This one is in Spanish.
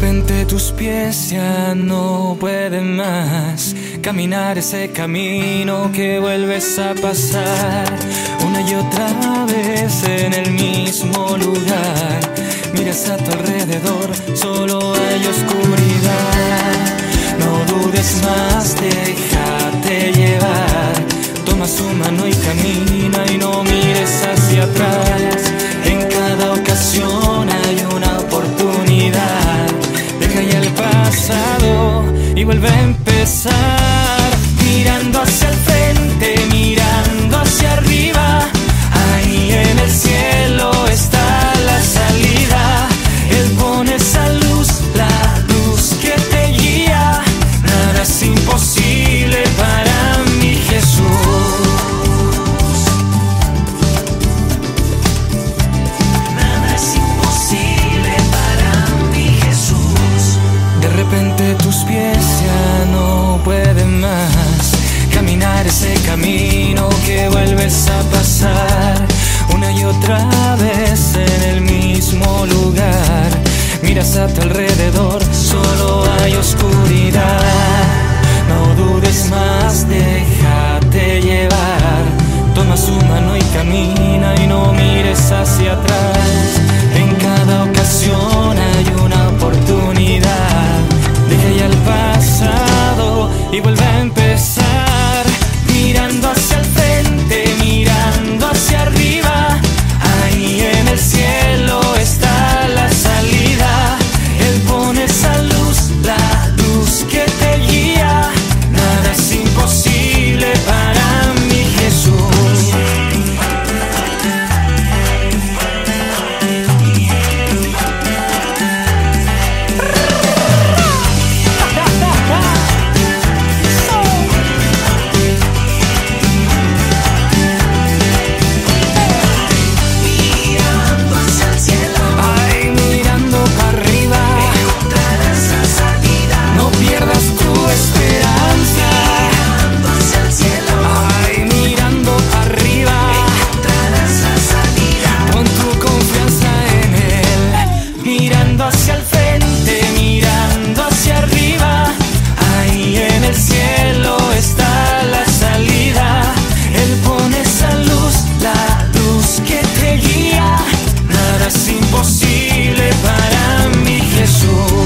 repente tus pies ya no pueden más Caminar ese camino que vuelves a pasar Una y otra vez en el mismo lugar. Miras a tu alrededor, solo hay oscuridad. No dudes más, déjate llevar. Toma su mano y camina y no mires hacia atrás. pasado y vuelve a empezar mirando hacia el frente, mirando. repente tus pies ya no pueden más caminar ese camino que vuelves a pasar. que te guía, nada es imposible para mi Jesús.